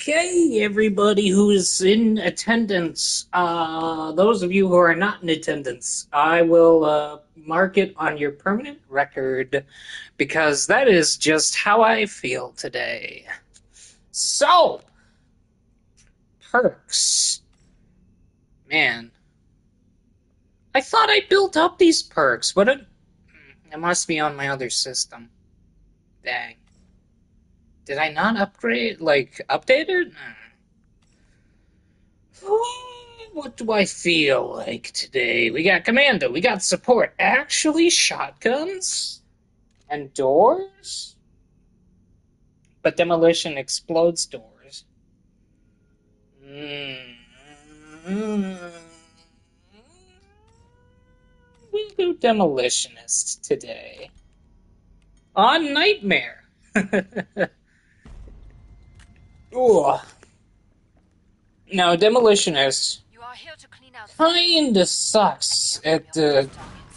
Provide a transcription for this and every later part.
Okay, everybody who's in attendance, uh, those of you who are not in attendance, I will uh, mark it on your permanent record because that is just how I feel today. So, perks. Man, I thought I built up these perks, but it, it must be on my other system. Dang. Did I not upgrade, like, update it? Hmm. What do I feel like today? We got commando, we got support. Actually, shotguns? And doors? But demolition explodes doors. Mm. We'll go demolitionist today. On Nightmare. Ooh. Now, demolitionist kinda sucks at the.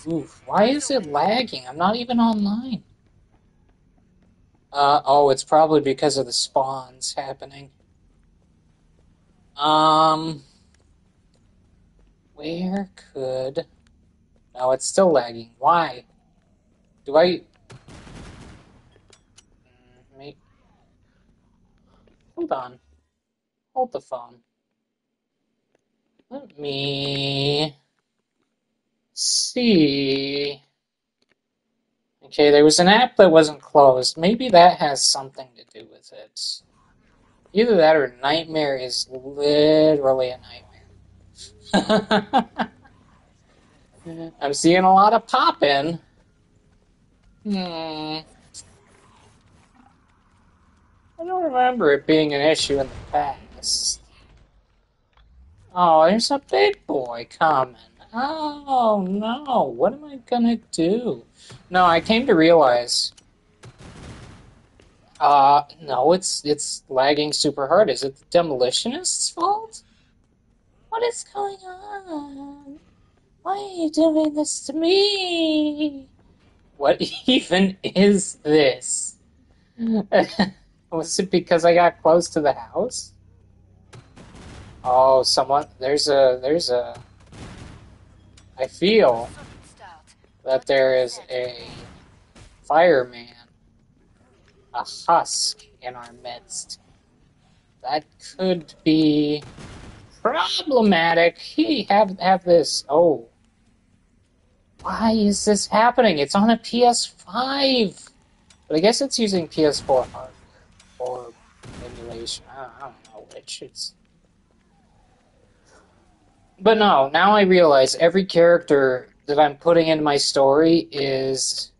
Oof, why is it lagging? I'm not even online. Uh, oh, it's probably because of the spawns happening. Um, where could... No, it's still lagging. Why? Do I... Maybe... Hold on. Hold the phone. Let me... see... Okay, there was an app that wasn't closed. Maybe that has something to do with it. Either that or Nightmare is literally a nightmare. I'm seeing a lot of popping. Hmm. I don't remember it being an issue in the past. Oh, there's a big boy coming. Oh no, what am I gonna do? No, I came to realize. Uh, no, it's it's lagging super hard. Is it the demolitionist's fault? What is going on? Why are you doing this to me? What even is this? Was it because I got close to the house? Oh, someone there's a there's a I feel that there is a fireman, a husk in our midst. That could be problematic. He have have this. Oh, why is this happening? It's on a PS5, but I guess it's using PS4 hardware or emulation. I don't, I don't know which. It's but no, now I realize every character that I'm putting in my story is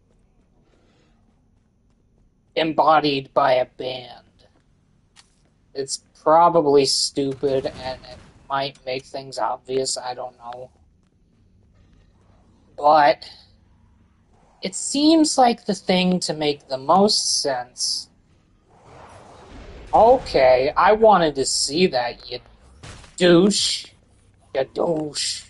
embodied by a band. It's probably stupid and it might make things obvious, I don't know. But it seems like the thing to make the most sense. Okay, I wanted to see that, you douche. You douche.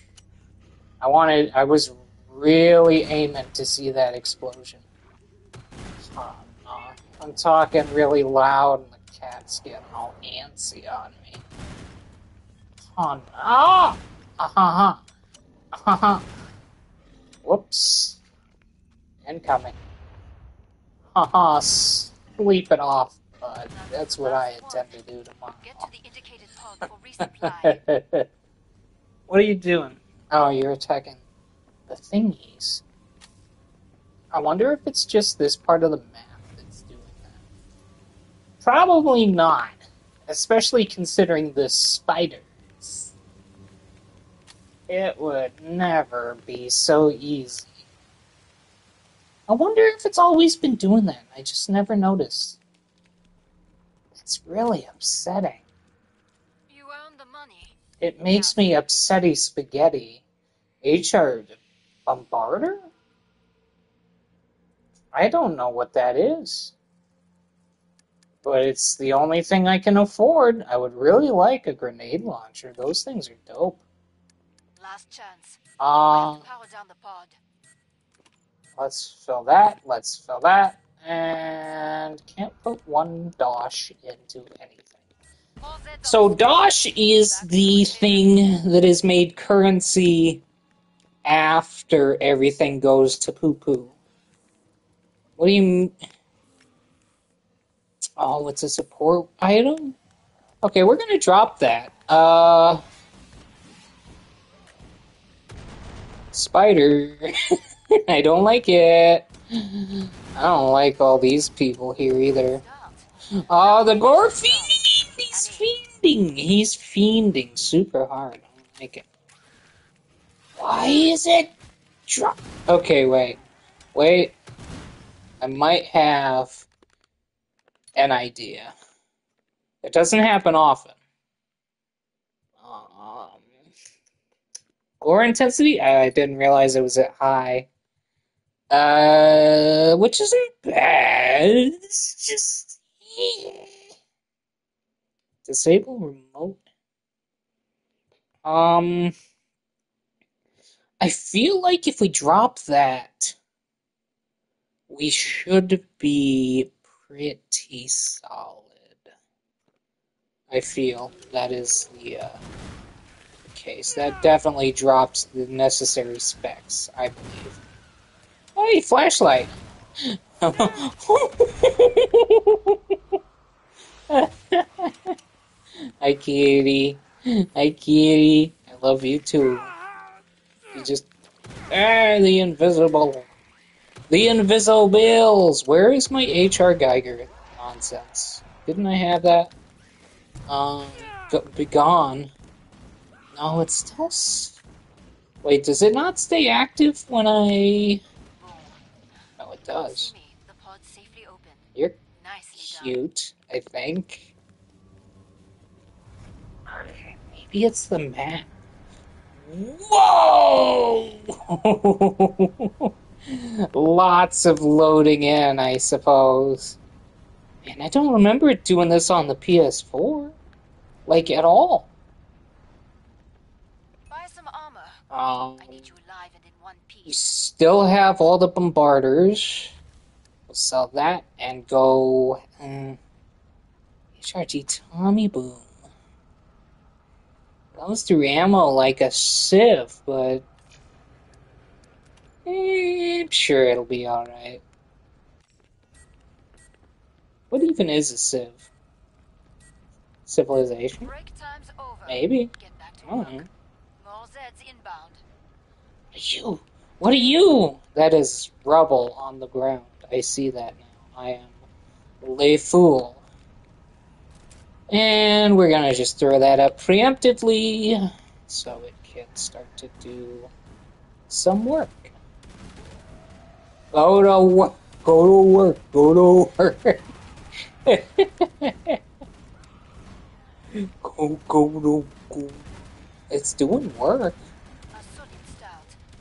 I wanted, I was really aiming to see that explosion. Oh, no. I'm talking really loud and the cat's getting all antsy on me. Oh, no. Ah! Uh-huh. Uh-huh. Whoops. Incoming. Haha, sleep it off, bud. That's what I intend to do tomorrow. Get to the indicated pod for resupply. what are you doing? Oh, you're attacking the thingies. I wonder if it's just this part of the map that's doing that. Probably not, especially considering the spiders. It would never be so easy. I wonder if it's always been doing that. I just never noticed. It's really upsetting. You earn the money. It makes me upsetty spaghetti. HR Bombarder? I don't know what that is. But it's the only thing I can afford. I would really like a grenade launcher. Those things are dope. Last chance. Uh, power down the pod. let's fill that. Let's fill that. And can't put one dosh into anything. So Dosh is the thing that is made currency after everything goes to poo poo. What do you? Oh, it's a support item. Okay, we're gonna drop that. Uh, spider. I don't like it. I don't like all these people here either. Oh, the gore fiend! He's fiending! He's fiending super hard. I don't like it. Why is it drop? Okay, wait. Wait. I might have an idea. It doesn't happen often. Um, gore intensity? I didn't realize it was at high. Uh, which isn't bad. It's just disable remote. Um, I feel like if we drop that, we should be pretty solid. I feel that is the uh, case. That definitely drops the necessary specs, I believe. Hey, flashlight! Hi, kitty. Hi, kitty. I love you too. You just. Ah, the invisible. The Invisibles! Where is my HR Geiger nonsense? Didn't I have that? Um, be gone. No, it's still. Wait, does it not stay active when I. It does. You're cute, I think. Maybe it's the map. Whoa! Lots of loading in, I suppose. And I don't remember it doing this on the PS4. Like, at all. Buy some armor. Um, I need you alive and in one piece. We still have all the bombarders. We'll sell that and go. Um, HRG Tommy Boom. Goes through ammo like a sieve, but Eh, I'm sure it'll be alright. What even is a sieve? Civilization? Maybe. I don't know. You! What are you? That is rubble on the ground. I see that now. I am Le Fool. And we're gonna just throw that up preemptively so it can start to do some work. Go to work. Go to work. Go to work. go, go, go, go. It's doing work.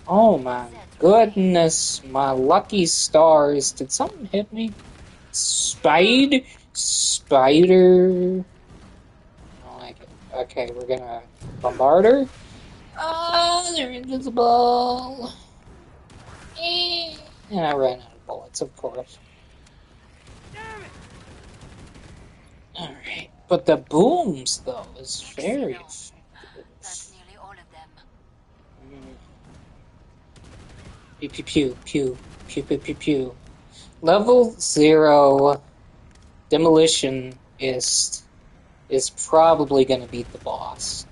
Oh my goodness, my lucky stars. Did something hit me? Spider? Spider? I like it. Okay, we're gonna bombard her. Oh, they're invisible. And I ran out of bullets, of course. Alright. But the booms, though, is very effective. That's nearly all of them. Mm. Pew pew pew pew pew pew pew pew. Level zero demolition is is probably going to beat the boss.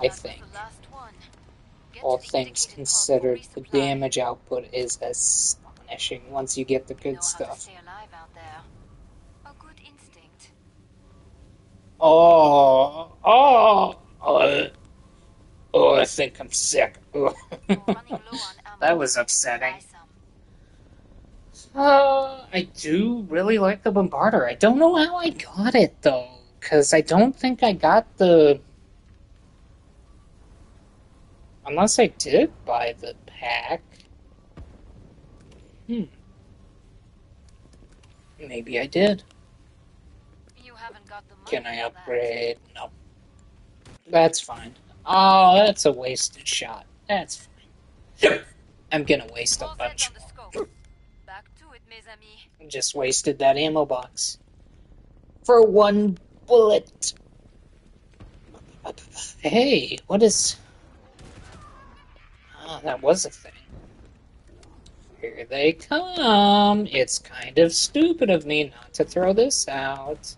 I think all things considered, the damage output is astonishing once you get the good stuff. Oh, oh, oh, oh, I think I'm sick. That was upsetting. Uh, I do really like the Bombarder. I don't know how I got it, though, because I don't think I got the Unless I did buy the pack. Hmm. Maybe I did. Can I upgrade? No. That's fine. Oh, that's a wasted shot. That's fine. I'm gonna waste a bunch more. Just wasted that ammo box. For one bullet. Hey, what is. Oh, that was a thing. Here they come. It's kind of stupid of me not to throw this out.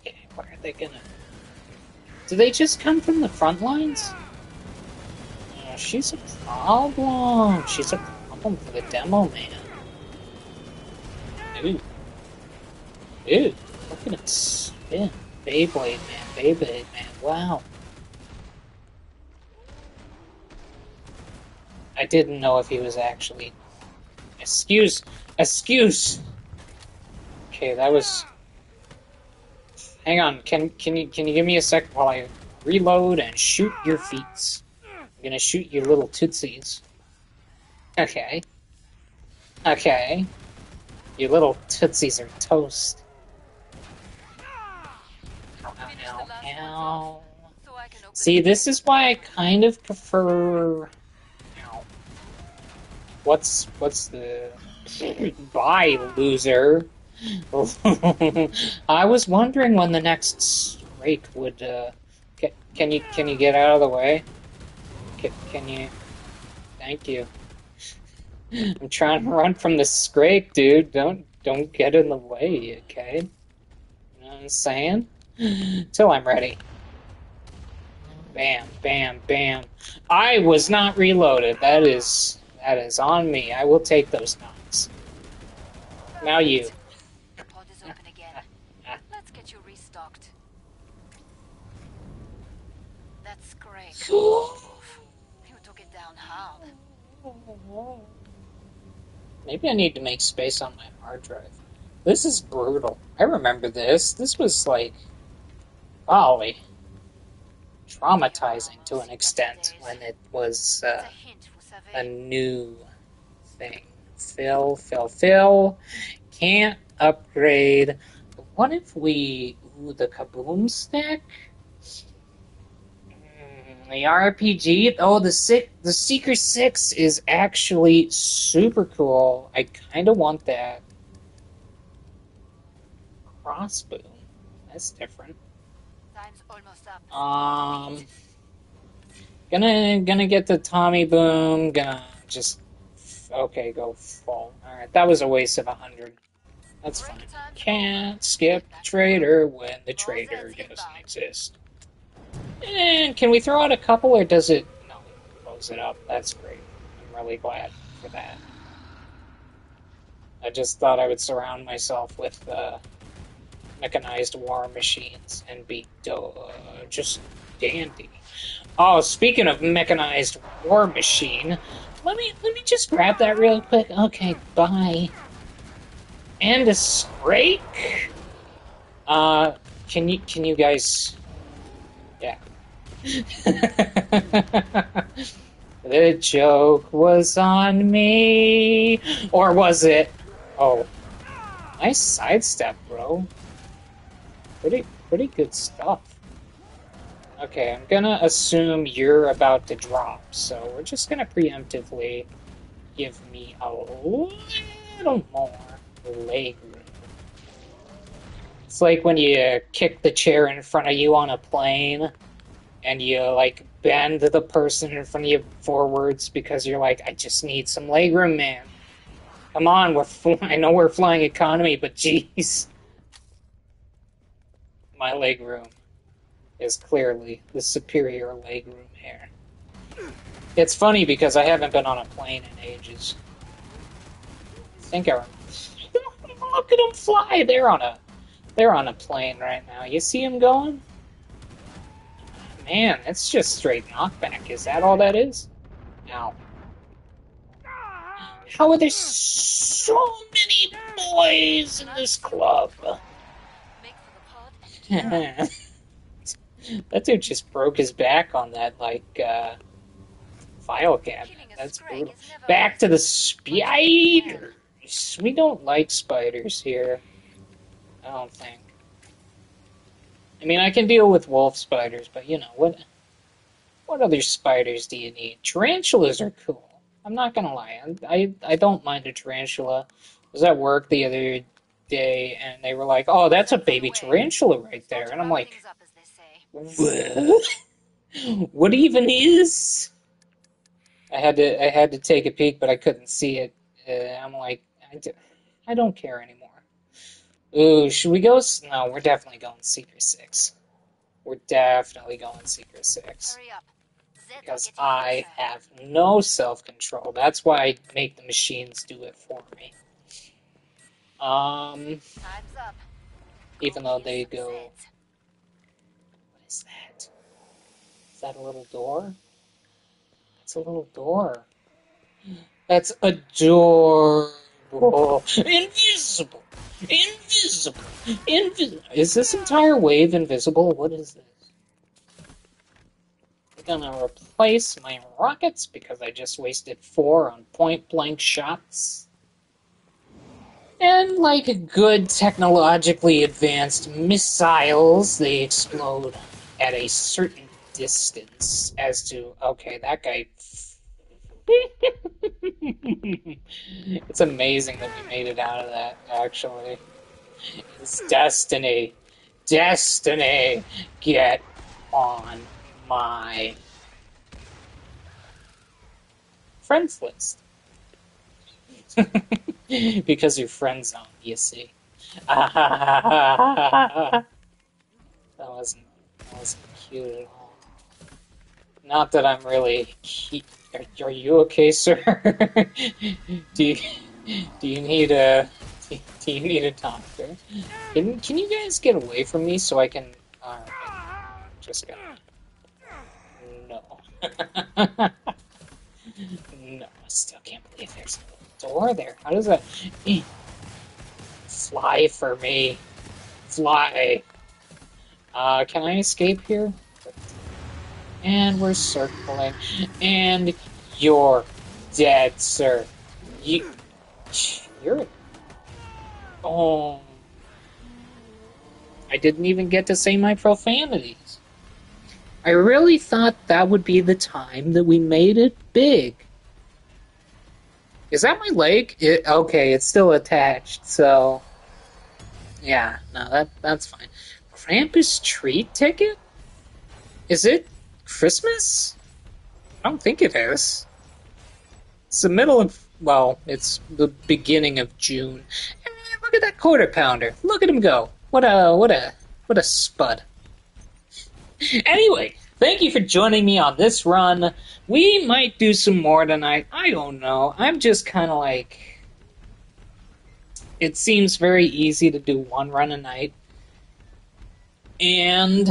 Okay, where are they gonna. Do they just come from the front lines? Oh, she's a problem. She's a problem for the demo man. Ooh. Ooh, look at him spin. Beyblade man, Beyblade man, wow. I didn't know if he was actually. Excuse! Excuse! Okay, that was. Hang on, can can you can you give me a sec while I reload and shoot your feet? I'm gonna shoot your little tootsies. Okay. Okay. Your little tootsies are toast. Ow, ow, ow, See, this is why I kind of prefer. What's what's the bye loser? I was wondering when the next strike would. Uh, can, you can you get out of the way? Can, can you? Thank you. I'm trying to run from the scrake, dude. Don't don't get in the way, okay? You know what I'm saying? Till I'm ready. Bam, bam, bam. I was not reloaded. That is that is on me. I will take those knocks. Now you. The pod is open again. Let's get you restocked. That's great. You took it down hard. Maybe I need to make space on my hard drive. This is brutal. I remember this. This was like, golly, traumatizing to an extent when it was uh, a new thing. Fill, fill, fill. Can't upgrade. What if we. Ooh, the kaboom stick? The RPG. Oh, the six, the Seeker Six is actually super cool. I kind of want that. Crossbow. That's different. Time's almost up. Um, gonna gonna get the Tommy Boom. Gonna just okay, go full. All right, that was a waste of a hundred. That's fine. Can't skip the trader when the trader doesn't exist. And can we throw out a couple, or does it? No, close it up. That's great. I'm really glad for that. I just thought I would surround myself with uh, mechanized war machines and be do- just dandy. Oh, speaking of mechanized war machine, let me let me just grab that real quick. Okay, bye. And a scrake. Uh, can you can you guys? The joke was on me, or was it? Oh, nice sidestep, bro. Pretty pretty good stuff. Okay, I'm gonna assume you're about to drop, so we're just gonna preemptively give me a little more leg room. It's like when you kick the chair in front of you on a plane and you like bend the person in front of you forwards because you're like, I just need some leg room, man. Come on, we're fl- I know we're flying economy, but jeez. My leg room is clearly the superior leg room here. It's funny because I haven't been on a plane in ages. I think I look at them fly. They're on a they're on a plane right now. You see them going? Man, that's just straight knockback. Is that all that is? Now, How are there so many boys in this club? That dude just broke his back on that like uh, file cabinet. That's brutal. Back to the spiders. We don't like spiders here. I don't think. I mean, I can deal with wolf spiders, but you know what? What other spiders do you need? Tarantulas are cool. I'm not gonna lie. I I, don't mind a tarantula. I was at work the other day, and they were like, "Oh, that's a baby tarantula right there," and I'm like. "What? What even is?" I had to I had to take a peek, but I couldn't see it. Uh, I'm like, I, do, I don't care anymore. Ooh, should we go? s- No, we're definitely going Seeker Six. We're definitely going Seeker Six Hurry up. Because I have no self control. That's why I make the machines do it for me. Um, Time's up. even though they go. What is that? Is that a little door? It's a little door. That's adorable. Invisible. Invisible. Invisible. Is this entire wave invisible? What is this? I'm gonna replace my rockets because I just wasted four on point blank shots. And like good technologically advanced missiles, they explode at a certain distance as to okay, that guy It's amazing that we made it out of that actually. It's destiny. Destiny. Get on my friends list. because you're friend zone, you see. that wasn't that wasn't cute at all. Not that I'm really. Ke- are, are you okay, sir? do you do you need a do you need a doctor? Can can you guys get away from me so I can? Alright, just gonna. No. no, I still can't believe there's a door there. How does that? Fly for me, fly. Uh, can I escape here? And we're circling. And you're dead, sir. You. You're. Oh. I didn't even get to say my profanities. I really thought that would be the time that we made it big. Is that my leg? It, okay, it's still attached, so. Yeah, no, that that's fine. Krampus treat ticket? Is it Christmas? I don't think it is. It's the middle of well, it's the beginning of June. And look at that quarter pounder. Look at him go. What a what a what a spud. Anyway, thank you for joining me on this run. We might do some more tonight. I don't know. I'm just kind of like it seems very easy to do one run a night. And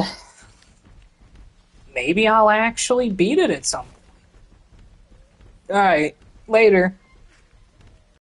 maybe I'll actually beat it at some point. Alright, later.